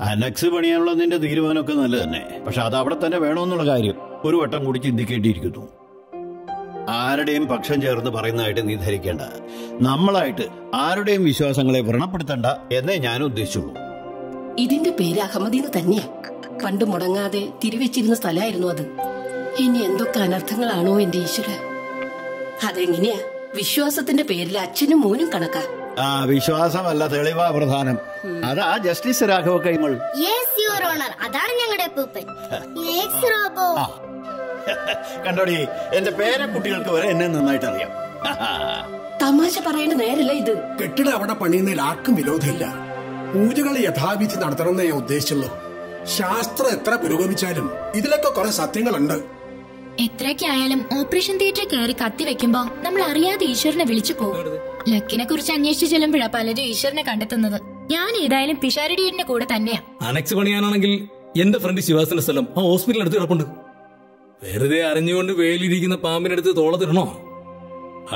Annexe പണിയാനുള്ള നിന്റെ തീരുമാനമൊക്കെ നല്ല തന്നെ പക്ഷെ അത് അവിടെ തന്നെ വേണമെന്നുള്ള കാര്യം ഒരു വട്ടം കൂടി ചിന്തിക്കേണ്ടിയിരിക്കുന്നു. ആരുടെയും പക്ഷം ചേർന്ന് പറയുന്നതായിട്ട് നീ ധരിക്കേണ്ട. നമ്മളായിട്ട് ആരുടെയും വിശ്വാസങ്ങളെ വ്രണപ്പെടുത്തണ്ട എന്നേ ഞാൻ ഉദ്ദേശിച്ചുള്ളൂ. ഇതിന്റെ പേര് അഹമ്മദീന്ന് തന്നെയാ. പണ്ട് മുടങ്ങാതെ തിരിവെച്ചിരുന്ന സ്ഥലമായിരുന്നു അത്. ഇനി എന്തൊക്കെ അനർത്ഥങ്ങളാണോ എന്റെ ഈശ്വര? അതെങ്ങനെയാ? വിശ്വാസത്തിന്റെ പേരിൽ അച്ഛനും മോനും കണക്കാ. ആ വിശ്വാസമല്ല തെളിവാ പ്രധാനം. അതാ ജസ്റ്റിസ് രാഘവ കൈമൾ. അതാണ് ഞങ്ങളുടെ കണ്ടോടി എന്റെ പേരക്കുട്ടികൾക്ക് വരെ എന്നെ നന്നായിട്ട് അറിയാം തമാശ പറയേണ്ട നേരല്ല ഇത്. കെട്ടിടം അവിടെ പണിയുന്നതിൽ ആർക്കും വിരോധമില്ല. പൂജകൾ യഥാവിധി നടത്തണമെന്നേ ഞാൻ ഉദ്ദേശിച്ചുള്ളൂ. ശാസ്ത്രം എത്ര പുരോഗമിച്ചാലും ഇതിലൊക്കെ കുറെ സത്യങ്ങളുണ്ട്. എത്രയൊക്കെ ആയാലും ഓപ്പറേഷൻ തിയേറ്ററിൽ കയറി കത്തി വെക്കുമ്പോ നമ്മൾ അറിയാതെ ഈശ്വരനെ വിളിച്ചു പോകും. ലക്കിനെ കുറിച്ച് അന്വേഷിച്ചു ചെല്ലുമ്പോഴാ പലരും ഈശ്വരനെ കണ്ടെത്തുന്നത്. ഞാൻ ഏതായാലും പിഷാരടിയുടെ കൂടെ തന്നെയാ. അനക്സ് പണിയാനാണെങ്കിൽ എന്റെ ഫ്രണ്ട് ശിവാസിന്റെ സ്ഥലം ആ ഹോസ്പിറ്റലിൽ അടുത്ത് കിടപ്പുണ്ട്. വെറുതെ അറിഞ്ഞുകൊണ്ട് വേലിരിക്കുന്ന പാമ്പിനടുത്ത് തോളത്തിടണോ?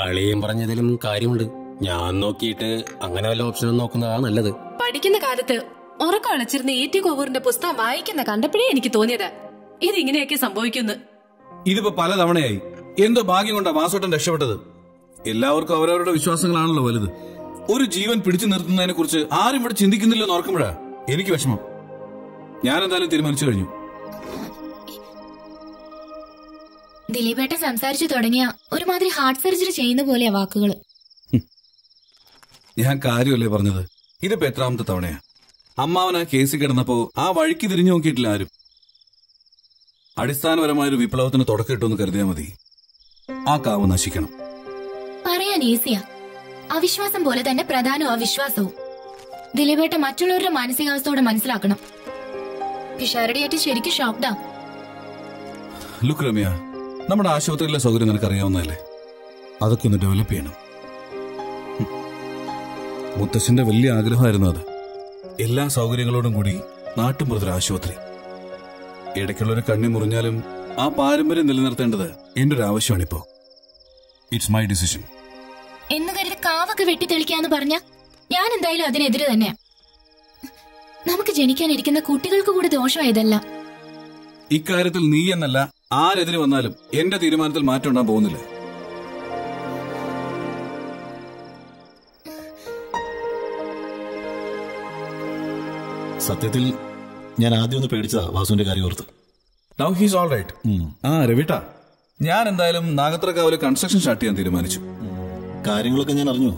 അളിയും പറഞ്ഞതിലും കാര്യമുണ്ട്. ഞാൻ നോക്കിയിട്ട് അങ്ങനെ വല്ല ഓപ്ഷനും നോക്കുന്നതാ നല്ലത്. പഠിക്കുന്ന കാലത്ത് ഉറക്കം അളച്ചിരുന്ന എ ടി കോവൂറിന്റെ പുസ്തകം വായിക്കുന്ന കണ്ടപ്പോഴേ എനിക്ക് തോന്നിയത്. ഇതിങ്ങനെയൊക്കെ സംഭവിക്കുന്നു. ഇതിപ്പോ പലതവണയായി. എന്തോ ഭാഗ്യം കൊണ്ടാ വാസോട്ടൻ രക്ഷപ്പെട്ടത്. എല്ലാവർക്കും അവരവരുടെ വിശ്വാസങ്ങളാണല്ലോ വലുത്. ഒരു ജീവൻ പിടിച്ചു നിർത്തുന്നതിനെ കുറിച്ച് ആരും ഇവിടെ ചിന്തിക്കുന്നില്ലെന്ന് ഓർക്കുമ്പോഴാ എനിക്ക് വിഷമം. ഞാൻ എന്തായാലും തീരുമാനിച്ചു കഴിഞ്ഞു. ദിലീപേട്ട സംസാരിച്ചു തുടങ്ങിയ ഒരുമാതിരി ഹാർട്ട് സർജറി ചെയ്യുന്ന പോലെയാ വാക്കുകൾ ഞാൻ കാര്യമല്ലേ പറഞ്ഞത്? ഇതിപ്പോ എത്രാമത്തെ തവണയാ? അമ്മാവൻ ആ കേസ് കിടന്നപ്പോ ആ വഴിക്ക് തിരിഞ്ഞു നോക്കിയിട്ടില്ല ആരും. അടിസ്ഥാനപരമായ ഒരു വിപ്ലവത്തിന് തുടക്കം തുടക്കമിട്ടെന്ന് കരുതിയാൽ മതി. ആ കാവ് നശിക്കണം. പറയാൻ ഈസിയാ. അവിശ്വാസം പോലെ തന്നെ പ്രധാനവും അവിശ്വാസവും. ദിലീപേട്ട മറ്റുള്ളവരുടെ മാനസികാവസ്ഥയോടെ മനസ്സിലാക്കണം. പിഷാരടിയേറ്റ് ശരിക്കും ഷോക്ഡാ ലുക്ക് നമ്മുടെ ആശുപത്രിയിലെ സൗകര്യം നിനക്ക് അറിയാവുന്നതല്ലേ അതൊക്കെ ഒന്ന് ഡെവലപ്പ് ചെയ്യണം. മുത്തശ്ശന്റെ വലിയ ആഗ്രഹമായിരുന്നു അത്. എല്ലാ സൗകര്യങ്ങളോടും കൂടി നാട്ടുമ്പുറത്തൊരു ആശുപത്രി. ഇടയ്ക്കുള്ളൊരു കണ്ണി മുറിഞ്ഞാലും ആ പാരമ്പര്യം നിലനിർത്തേണ്ടത് എന്റെ ഒരു ആവശ്യമാണിപ്പോ ഇറ്റ്സ് മൈ ഡിസിഷൻ എന്ന് കരുതി കാവൊക്കെ വെട്ടി തെളിക്കാന്ന് പറഞ്ഞ ഞാൻ എന്തായാലും അതിനെതിരെ തന്നെയാ. നമുക്ക് ജനിക്കാനിരിക്കുന്ന കുട്ടികൾക്ക് കൂടി ദോഷമായതല്ല. ഇക്കാര്യത്തിൽ നീ എന്നല്ല ആരെതിരെ വന്നാലും എന്റെ തീരുമാനത്തിൽ മാറ്റം ഉണ്ടാൻ പോകുന്നില്ല. സത്യത്തിൽ ഞാൻ ആദ്യം ഒന്ന് പേടിച്ചതാ വാസുവിന്റെ കാര്യം ഓർത്ത്. നൗ ഹീസ് ഓൾ റൈറ്റ് ആ രവിട്ട. ഞാൻ എന്തായാലും നാഗത്രക്കാവിലെ കൺസ്ട്രക്ഷൻ സ്റ്റാർട്ട് ചെയ്യാൻ തീരുമാനിച്ചു. കാര്യങ്ങളൊക്കെ ഞാൻ അറിഞ്ഞു.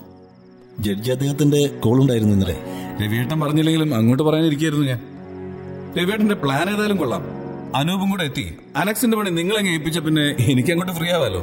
ജഡ്ജി അദ്ദേഹത്തിന്റെ കോൾ ഉണ്ടായിരുന്നു ഇന്നലെ. രവിയേട്ടൻ പറഞ്ഞില്ലെങ്കിലും അങ്ങോട്ട് പറയാനിരിക്കായിരുന്നു ഞാൻ. രവിയേട്ടന്റെ പ്ലാൻ ഏതായാലും കൊള്ളാം. അനൂപും കൂടെ എത്തി. അനക്സിന്റെ പണി നിങ്ങളെങ്ങ് ഏൽപ്പിച്ച പിന്നെ എനിക്ക് അങ്ങോട്ട് ഫ്രീ ആവാലോ.